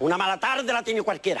Una mala tarde la tiene cualquiera.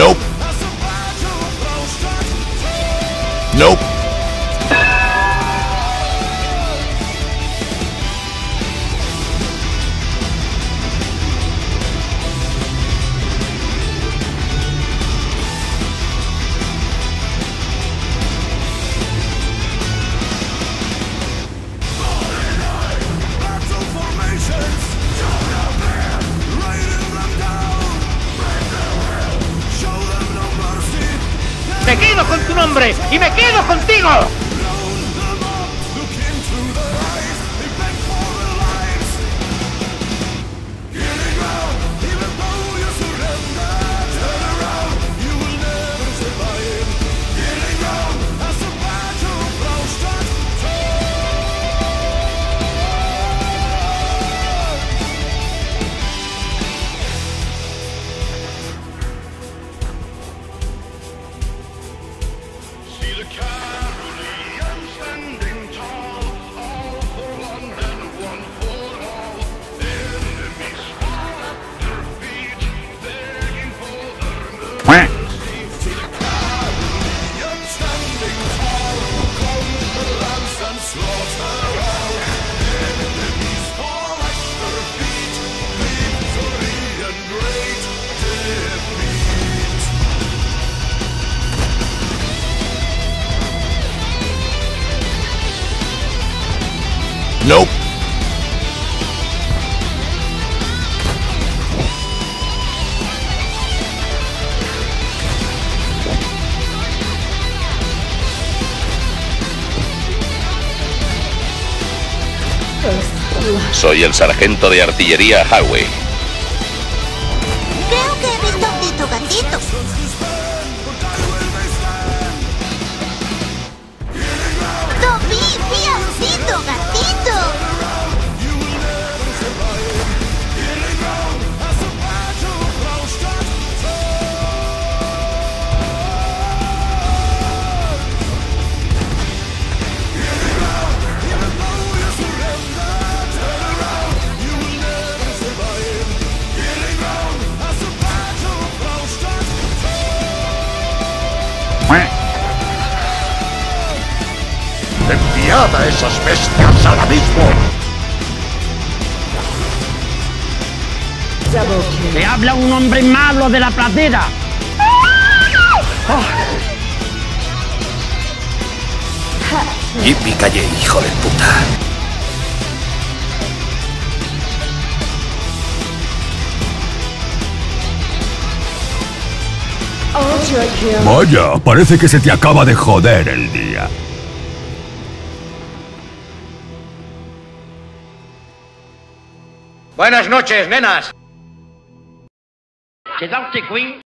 Nope. Nope. Me quedo con tu nombre y me quedo contigo. the car. Nope. Soy el sargento de artillería Howe. Enviad a esas bestias al abismo. Te habla un hombre malo de la pradera. Yippee calle, hijo de puta. Vaya, parece que se te acaba de joder el día. Buenas noches, nenas. Quedarte, Queen.